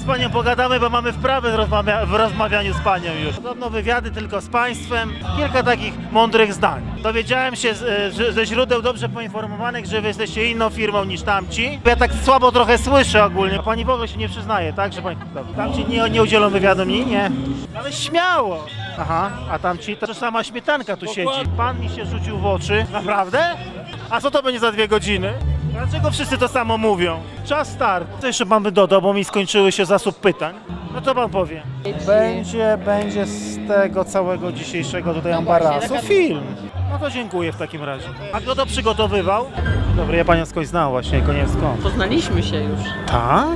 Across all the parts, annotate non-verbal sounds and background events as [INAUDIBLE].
Z panią pogadamy, bo mamy wprawę w, rozmawia w rozmawianiu z panią już. Podobno wywiady tylko z państwem. Kilka takich mądrych zdań. Dowiedziałem się z, e, że- ze źródeł dobrze poinformowanych, że wy jesteście inną firmą niż tamci. Ja tak słabo trochę słyszę ogólnie. Pani w ogóle się nie przyznaje, tak? Że pani... Tamci nie, nie udzielą wywiadu mi? Nie. Ale śmiało. Aha, a tamci to sama śmietanka tu siedzi. Pan mi się rzucił w oczy. Naprawdę? A co to będzie za dwie godziny? Dlaczego wszyscy to samo mówią? Czas start. To jeszcze mamy dodał, bo mi skończyły się zasób pytań. No to pan powie. Będzie, będzie z tego całego dzisiejszego tutaj ambarasu film. No to dziękuję w takim razie. A kto to przygotowywał? Dobry, ja panią skądś znam właśnie, Koniewską. Poznaliśmy się już. Tak?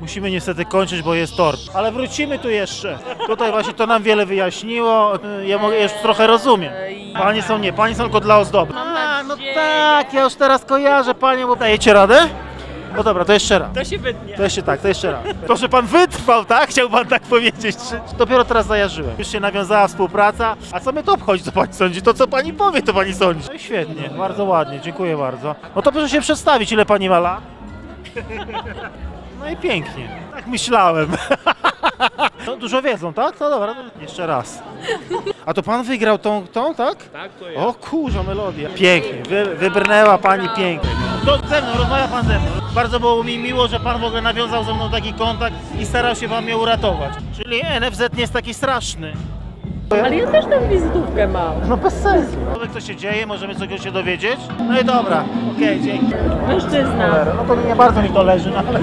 Musimy niestety kończyć, bo jest tor. Ale wrócimy tu jeszcze. Tutaj właśnie to nam wiele wyjaśniło. Ja mogę już trochę rozumiem. Panie są nie, panie są tylko dla ozdoby. No tak, ja już teraz kojarzę panią, bo dajecie radę? No dobra, to jeszcze raz. To się wytnie. To jeszcze tak, to jeszcze raz. To, że pan wytrwał, tak? Chciał pan tak powiedzieć. Czy- Dopiero teraz zajarzyłem. Już się nawiązała współpraca. A co mnie to obchodzi, co pani sądzi? To, co pani powie, to pani sądzi. No i świetnie, bardzo ładnie, dziękuję bardzo. No to proszę się przedstawić, ile pani ma lat? No i pięknie. Tak myślałem. No, dużo wiedzą, tak? No dobra, jeszcze raz. [LAUGHS] A to pan wygrał tą, tą tak? Tak, to jest. O kurza melodia. Pięknie, Wy, wybrnęła pani pięknie. To ze mną, rozmawia pan ze mną. Bardzo było mi miło, że pan w ogóle nawiązał ze mną taki kontakt i starał się pan mnie uratować. Czyli NFZ nie jest taki straszny. Ale ja też tam wizytówkę mam. No bez sensu. Co się dzieje, możemy czegoś się dowiedzieć? No i dobra, okej, dzięki. Mężczyzna. No to nie bardzo mi to leży, no ale...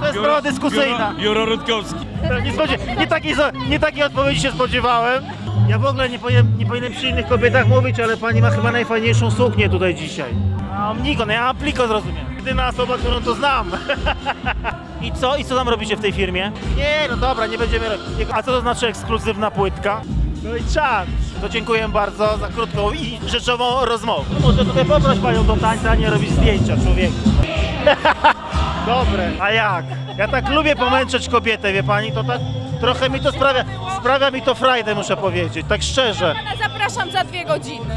To jest sprawa dyskusyjna. Juro Rutkowski. Nie, nie, takiej, nie takiej odpowiedzi się spodziewałem. Ja w ogóle nie powinienem, nie powinienem przy innych kobietach mówić, ale pani ma chyba najfajniejszą suknię tutaj dzisiaj. A Omnikon, ja Apliko zrozumiałem. Jedyna osoba, którą to znam. [LAUGHS] I co? I co tam robicie w tej firmie? Nie, no dobra, nie będziemy robić. A co to znaczy ekskluzywna płytka? No i czas. To dziękuję bardzo za krótką i rzeczową rozmowę. No może tutaj poproś panią do tańca, a nie robić zdjęcia człowieku. [LAUGHS] Dobre. A jak? Ja tak lubię pomęczyć kobietę, wie pani, to tak trochę mi to sprawia, sprawia mi to frajdę, muszę powiedzieć, tak szczerze. Zapraszam za dwie godziny.